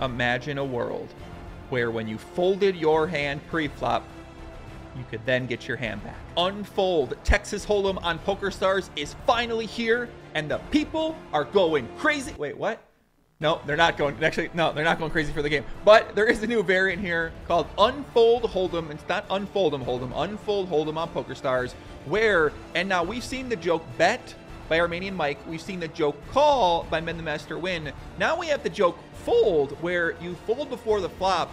Imagine a world where when you folded your hand pre-flop, you could then get your hand back. Unfold Texas Hold'em on PokerStars is finally here, and the people are going crazy. Wait, what? No, they're not going. Actually, no, they're not going crazy for the game. But there is a new variant here called Unfold Hold'em. It's not Unfold 'em Hold'em. Unfold Hold'em on PokerStars, where and now we've seen the joke bet by Armenian Mike. We've seen the joke call by Men the Master Nguyen. Now we have the joke fold, where you fold before the flop,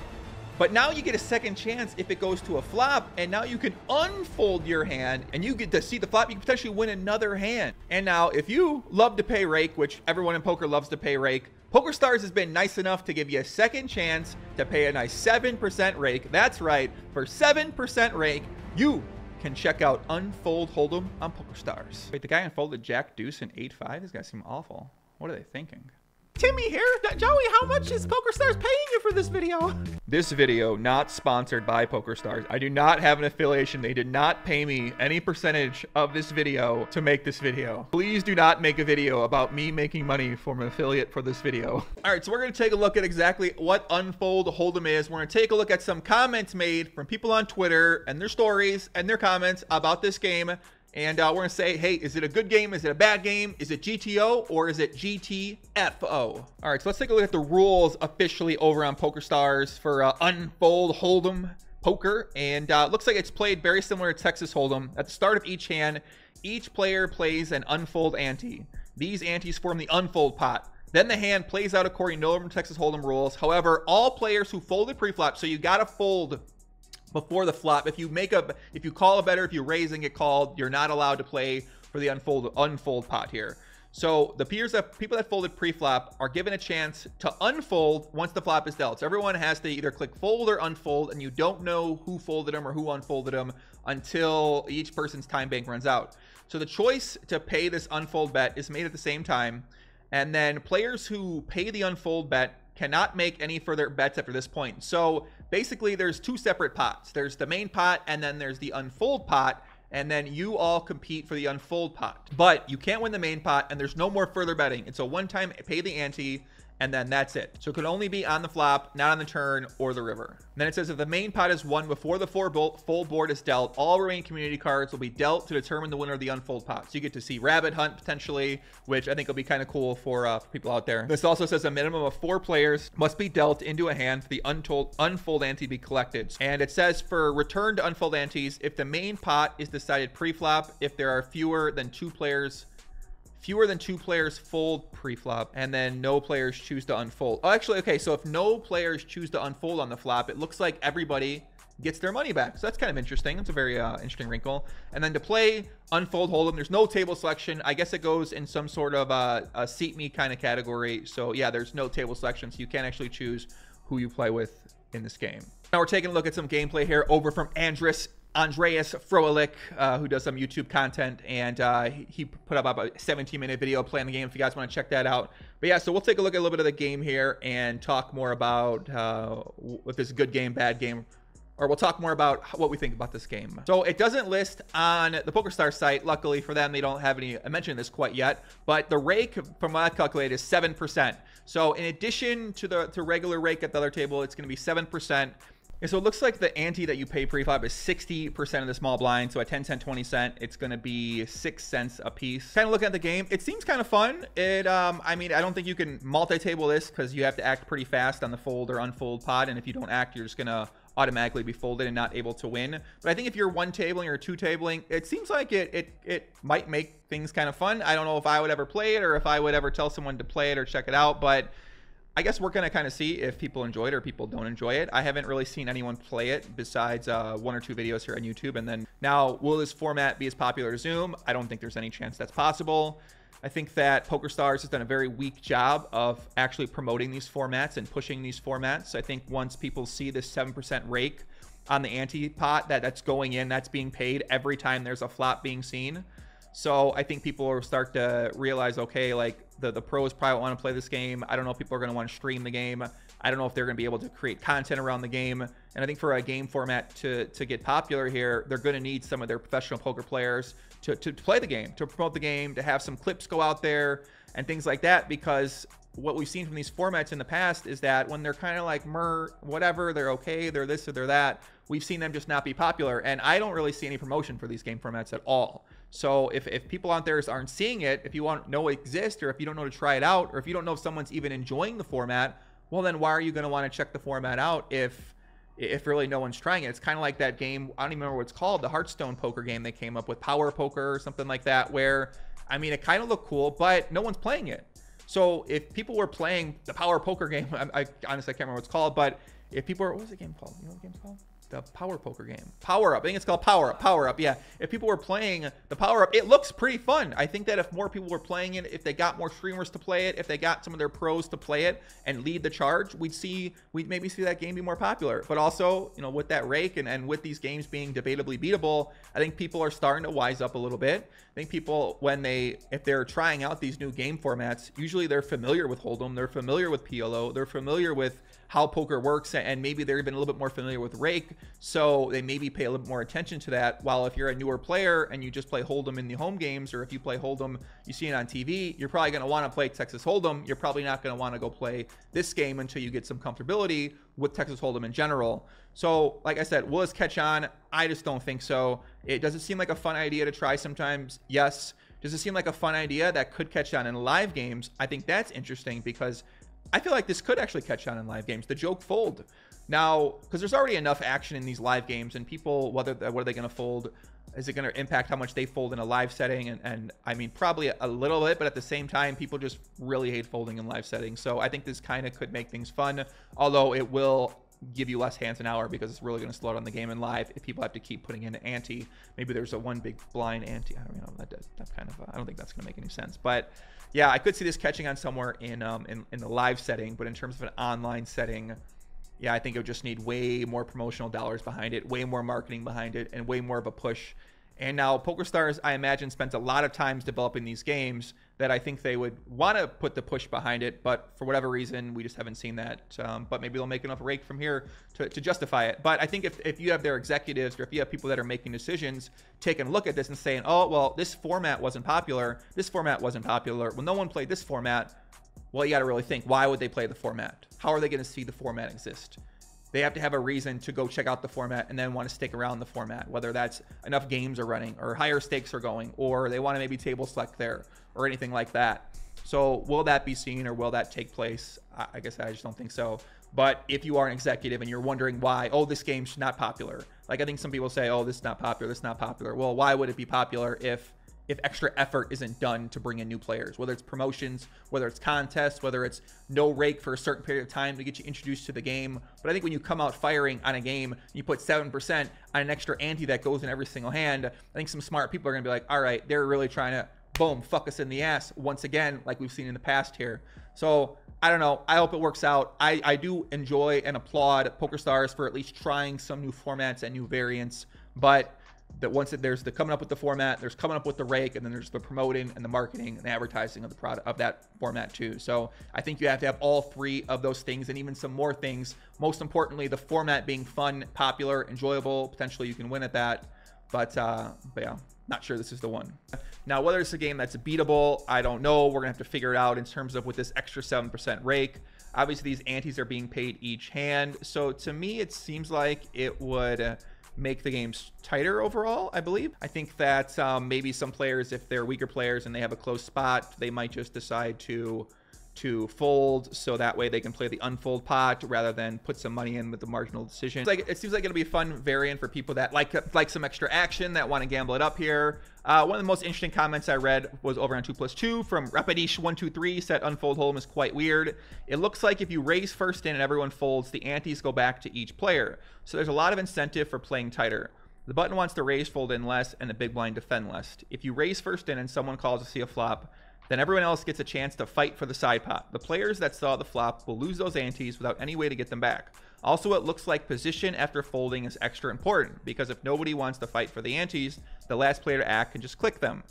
but now you get a second chance if it goes to a flop, and now you can unfold your hand, and you get to see the flop. You can potentially win another hand. And now, if you love to pay rake, which everyone in poker loves to pay rake, PokerStars has been nice enough to give you a second chance to pay a nice 7% rake. That's right, for 7% rake, you can check out Unfold Hold'em on PokerStars. Wait, the guy unfolded Jack Deuce in 8-5? These guys seem awful. What are they thinking? Timmy here. Joey, how much is PokerStars paying you for this video? This video not sponsored by PokerStars. I do not have an affiliation. They did not pay me any percentage of this video to make this video. Please do not make a video about me making money from an affiliate for this video. All right, so we're going to take a look at exactly what Unfold Hold'em is. We're going to take a look at some comments made from people on Twitter and their stories and their comments about this game and uh, we're going to say, hey, is it a good game? Is it a bad game? Is it GTO or is it GTFO? All right, so let's take a look at the rules officially over on PokerStars for uh, Unfold Hold'em Poker. And uh, looks like it's played very similar to Texas Hold'em. At the start of each hand, each player plays an unfold ante. These antes form the unfold pot. Then the hand plays out according to Northern Texas Hold'em rules. However, all players who folded pre-flop, so you got to fold before the flop. If you make a, if you call a better, if you raise and get called, you're not allowed to play for the unfold unfold pot here. So the peers that people that folded pre-flop are given a chance to unfold once the flop is dealt. So everyone has to either click fold or unfold, and you don't know who folded them or who unfolded them until each person's time bank runs out. So the choice to pay this unfold bet is made at the same time, and then players who pay the unfold bet cannot make any further bets after this point. So basically there's two separate pots. There's the main pot and then there's the unfold pot and then you all compete for the unfold pot. But you can't win the main pot and there's no more further betting. It's a one-time pay the ante and then that's it. So it could only be on the flop, not on the turn or the river. And then it says if the main pot is won before the four-bolt full board is dealt, all remaining community cards will be dealt to determine the winner of the unfold pot. So you get to see rabbit hunt potentially, which I think will be kind of cool for, uh, for people out there. This also says a minimum of four players must be dealt into a hand for the untold unfold ante to be collected. And it says for return to unfold antes, if the main pot is decided pre-flop, if there are fewer than two players fewer than two players fold pre-flop and then no players choose to unfold. Oh actually okay so if no players choose to unfold on the flop it looks like everybody gets their money back. So that's kind of interesting. That's a very uh, interesting wrinkle. And then to play unfold hold'em there's no table selection. I guess it goes in some sort of uh, a seat me kind of category. So yeah there's no table selection so you can't actually choose who you play with in this game. Now we're taking a look at some gameplay here over from andrus Andreas Froelich, uh, who does some YouTube content, and uh, he put up about a 17 minute video playing the game if you guys want to check that out. But yeah, so we'll take a look at a little bit of the game here and talk more about uh, if this is a good game, bad game, or we'll talk more about what we think about this game. So it doesn't list on the PokerStars site. Luckily for them, they don't have any mention of this quite yet. But the rake, from what I calculate, is 7%. So in addition to the to regular rake at the other table, it's going to be 7%. So it looks like the ante that you pay pre-flop is 60% of the small blind. So at 10 cent, 20 cent, it's going to be 6 cents a piece. Kind of looking at the game, it seems kind of fun. It, um, I mean, I don't think you can multi-table this because you have to act pretty fast on the fold or unfold pot. And if you don't act, you're just going to automatically be folded and not able to win. But I think if you're one tabling or two tabling, it seems like it, it, it might make things kind of fun. I don't know if I would ever play it or if I would ever tell someone to play it or check it out, but I guess we're going to kind of see if people enjoy it or people don't enjoy it. I haven't really seen anyone play it besides uh, one or two videos here on YouTube. And then now, will this format be as popular as Zoom? I don't think there's any chance that's possible. I think that PokerStars has done a very weak job of actually promoting these formats and pushing these formats. I think once people see this 7% rake on the ante pot that that's going in, that's being paid every time there's a flop being seen. So I think people will start to realize, okay, like the, the pros probably want to play this game. I don't know if people are going to want to stream the game. I don't know if they're going to be able to create content around the game. And I think for a game format to, to get popular here, they're going to need some of their professional poker players to, to play the game, to promote the game, to have some clips go out there and things like that. Because what we've seen from these formats in the past is that when they're kind of like mer whatever they're okay they're this or they're that we've seen them just not be popular. And i don't really see any promotion for these game formats at all. So if, if people out there aren't seeing it if you want know it exists or if you don't know to try it out or if you don't know if someone's even enjoying the format well then why are you going to want to check the format out if if really no one's trying it? It's kind of like that game i don't even remember what it's called the hearthstone poker game they came up with power poker or something like that where i mean it kind of looked cool but no one's playing it so if people were playing the Power Poker game, I, I honestly I can't remember what it's called, but if people were, what was the game called? You know what the game's called? the power poker game. Power Up. I think it's called Power Up. Power Up. Yeah. If people were playing the Power Up, it looks pretty fun. I think that if more people were playing it, if they got more streamers to play it, if they got some of their pros to play it and lead the charge, we'd see we'd maybe see that game be more popular. But also, you know, with that rake and, and with these games being debatably beatable, I think people are starting to wise up a little bit. Think people when they if they're trying out these new game formats, usually they're familiar with Hold'em, they're familiar with PLO, they're familiar with how poker works and maybe they're even a little bit more familiar with rake so they maybe pay a little more attention to that. While if you're a newer player and you just play hold'em in the home games or if you play hold'em you see it on tv you're probably going to want to play texas hold'em. You're probably not going to want to go play this game until you get some comfortability with texas hold'em in general so like i said will this catch on i just don't think so it does it seem like a fun idea to try sometimes yes does it seem like a fun idea that could catch on in live games i think that's interesting because I feel like this could actually catch on in live games. The joke fold. Now, because there's already enough action in these live games, and people, whether what are they going to fold? Is it going to impact how much they fold in a live setting? And, and I mean, probably a little bit, but at the same time, people just really hate folding in live settings. So I think this kind of could make things fun, although it will give you less hands an hour because it's really going to slow down the game in live if people have to keep putting in an ante. Maybe there's a one big blind ante. I don't know. That, that kind of, uh, I don't think that's going to make any sense. But yeah, I could see this catching on somewhere in, um, in, in the live setting, but in terms of an online setting, yeah, I think it would just need way more promotional dollars behind it, way more marketing behind it, and way more of a push and now PokerStars, I imagine, spent a lot of times developing these games that I think they would want to put the push behind it, but for whatever reason, we just haven't seen that. Um, but maybe they'll make enough rake from here to, to justify it. But I think if, if you have their executives or if you have people that are making decisions taking a look at this and saying, oh, well, this format wasn't popular, this format wasn't popular, well, no one played this format, well, you got to really think, why would they play the format? How are they going to see the format exist? they have to have a reason to go check out the format and then want to stick around the format, whether that's enough games are running or higher stakes are going, or they want to maybe table select there or anything like that. So will that be seen or will that take place? I guess I just don't think so. But if you are an executive and you're wondering why, oh, this game's not popular. Like I think some people say, oh, this is not popular, this is not popular. Well, why would it be popular if if extra effort isn't done to bring in new players, whether it's promotions, whether it's contests, whether it's no rake for a certain period of time to get you introduced to the game. But I think when you come out firing on a game, you put 7% on an extra ante that goes in every single hand, I think some smart people are going to be like, all right, they're really trying to, boom, fuck us in the ass once again, like we've seen in the past here. So I don't know. I hope it works out. I, I do enjoy and applaud PokerStars for at least trying some new formats and new variants. But that once it, there's the coming up with the format, there's coming up with the rake, and then there's the promoting and the marketing and the advertising of the product of that format too. So I think you have to have all three of those things and even some more things. Most importantly, the format being fun, popular, enjoyable. Potentially you can win at that. But, uh, but yeah, not sure this is the one. Now, whether it's a game that's beatable, I don't know. We're gonna have to figure it out in terms of with this extra 7% rake. Obviously, these antes are being paid each hand. So to me, it seems like it would make the games tighter overall, I believe. I think that um, maybe some players, if they're weaker players and they have a close spot, they might just decide to to fold so that way they can play the unfold pot rather than put some money in with the marginal decision. It's like it seems like it'll be a fun variant for people that like like some extra action that want to gamble it up here. Uh, one of the most interesting comments I read was over on 2 plus 2 from Rapadish123 said unfold home is quite weird. It looks like if you raise first in and everyone folds, the antes go back to each player. So there's a lot of incentive for playing tighter. The button wants to raise fold in less and the big blind defend less. If you raise first in and someone calls to see a flop, then everyone else gets a chance to fight for the side pot. The players that saw the flop will lose those antes without any way to get them back. Also, it looks like position after folding is extra important, because if nobody wants to fight for the antes, the last player to act can just click them.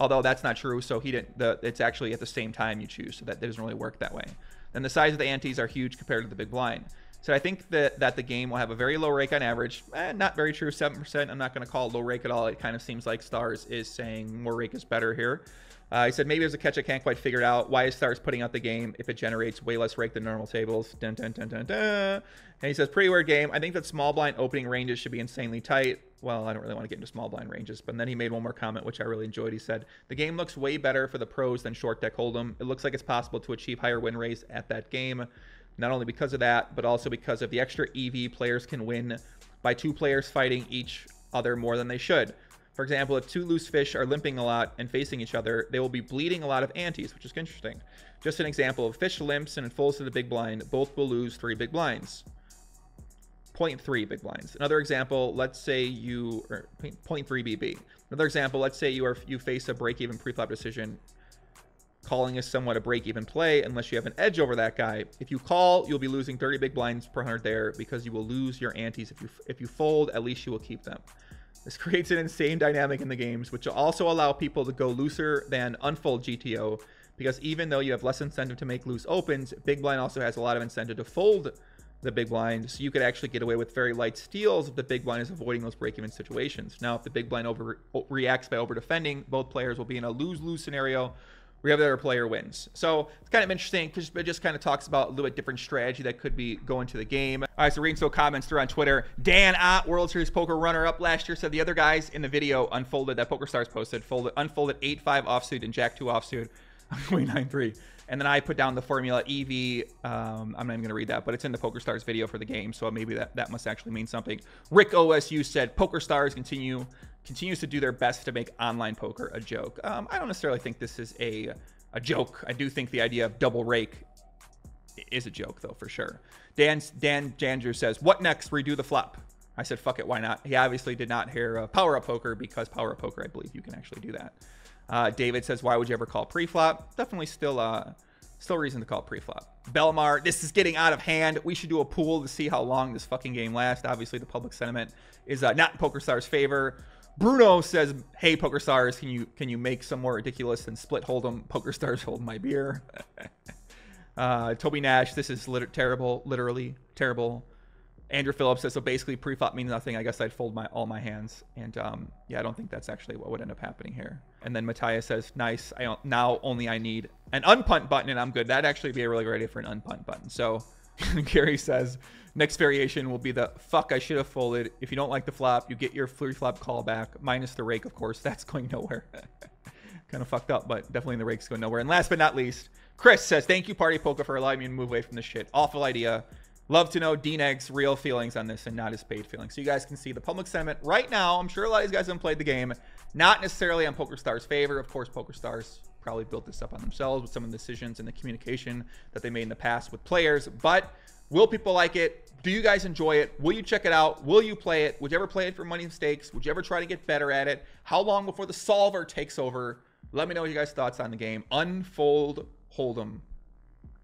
Although that's not true, so he didn't. The, it's actually at the same time you choose, so that doesn't really work that way. Then the size of the antes are huge compared to the big blind. So I think that, that the game will have a very low rake on average. Eh, not very true, 7%. I'm not going to call it low rake at all. It kind of seems like Stars is saying more rake is better here. Uh, he said maybe there's a catch I can't quite figure out. Why is Stars putting out the game if it generates way less rake than normal tables? Dun, dun, dun, dun, dun. And he says pretty weird game. I think that small blind opening ranges should be insanely tight. Well, I don't really want to get into small blind ranges, but then he made one more comment which I really enjoyed. He said the game looks way better for the pros than short deck hold'em. It looks like it's possible to achieve higher win rates at that game, not only because of that, but also because of the extra EV players can win by two players fighting each other more than they should. For example, if two loose fish are limping a lot and facing each other, they will be bleeding a lot of antes, which is interesting. Just an example, if fish limps and folds to the big blind, both will lose three big blinds. 0.3 big blinds. Another example, let's say you, or 0.3 BB. Another example, let's say you are you face a break-even pre-flop decision. Calling is somewhat a break-even play unless you have an edge over that guy. If you call, you'll be losing 30 big blinds per 100 there because you will lose your antes. If you if you fold, at least you will keep them. This creates an insane dynamic in the games, which will also allow people to go looser than unfold GTO, because even though you have less incentive to make loose opens, Big Blind also has a lot of incentive to fold the big blind, so you could actually get away with very light steals if the big blind is avoiding those break-even situations. Now, if the big blind over reacts by over defending, both players will be in a lose-lose scenario where the other player wins. So it's kind of interesting because it just kind of talks about a little bit different strategy that could be going to the game. All right, so reading some comments through on Twitter. Dan Ott, World Series Poker runner-up last year, said the other guys in the video unfolded that PokerStars posted, folded, unfolded 8-5 offsuit and Jack-2 offsuit on 29-3. And then I put down the formula EV. Um, I'm not even going to read that, but it's in the PokerStars video for the game, so maybe that, that must actually mean something. Rick OSU said PokerStars continue continues to do their best to make online poker a joke. Um, I don't necessarily think this is a a joke. I do think the idea of double rake is a joke, though, for sure. Dan Dan Janger says, "What next? Redo the flop." I said, "Fuck it, why not?" He obviously did not hear uh, Power Up Poker because Power Up Poker, I believe, you can actually do that. Uh, David says, why would you ever call pre-flop? Definitely still uh, still reason to call pre-flop. Belmar, this is getting out of hand. We should do a pool to see how long this fucking game lasts. Obviously, the public sentiment is uh, not in PokerStars' favor. Bruno says, "Hey, PokerStars, can you can you make some more ridiculous than split hold'em? PokerStars hold my beer." uh, Toby Nash, this is lit- terrible, literally terrible. Andrew Phillips says, so basically pre-flop means nothing. I guess I'd fold my all my hands. And um, yeah, I don't think that's actually what would end up happening here. And then Matthias says, nice. I now only I need an unpunt button and I'm good. That'd actually be a really great idea for an unpunt button. So Gary says, next variation will be the fuck I should have folded. If you don't like the flop, you get your free flop call back minus the rake, of course. That's going nowhere. kind of fucked up, but definitely the rake's going nowhere. And last but not least, Chris says, thank you, Party Poker, for allowing me to move away from this shit. Awful idea. Love to know DNEG's real feelings on this and not his paid feelings. So you guys can see the public sentiment right now. I'm sure a lot of these guys haven't played the game. Not necessarily on PokerStars' favor. Of course, PokerStars probably built this up on themselves with some of the decisions and the communication that they made in the past with players. But will people like it? Do you guys enjoy it? Will you check it out? Will you play it? Would you ever play it for money and stakes? Would you ever try to get better at it? How long before the solver takes over? Let me know your guys' thoughts on the game. Unfold Hold'em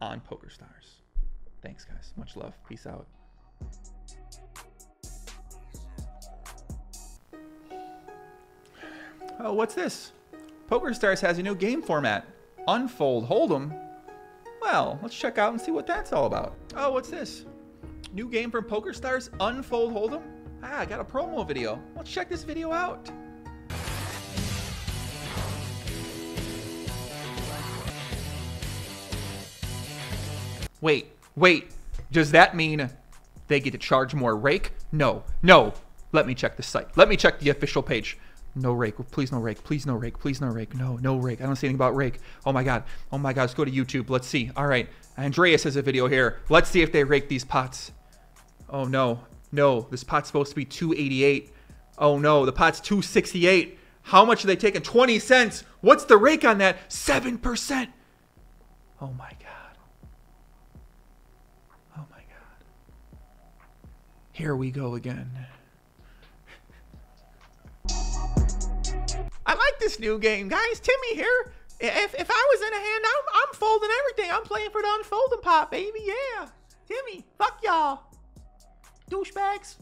on PokerStars. Thanks, guys. Much love. Peace out. Oh, what's this? PokerStars has a new game format. Unfold Hold'em. Well, let's check out and see what that's all about. Oh, what's this? New game from PokerStars, Unfold Hold'em? Ah, I got a promo video. Let's check this video out. Wait, Wait, does that mean they get to charge more rake? No, no. Let me check the site. Let me check the official page. No rake. Please no rake. Please no rake. Please no rake. No, no rake. I don't see anything about rake. Oh my god. Oh my god. Let's go to YouTube. Let's see. All right. Andreas has a video here. Let's see if they rake these pots. Oh no. No. This pot's supposed to be 288. Oh no. The pot's 268. How much are they taking? 20 cents. What's the rake on that? 7%. Oh my god. Here we go again. I like this new game, guys. Timmy here. If, if I was in a hand, I'm, I'm folding everything. I'm playing for the unfolding pot, baby. Yeah. Timmy, fuck y'all. Douchebags.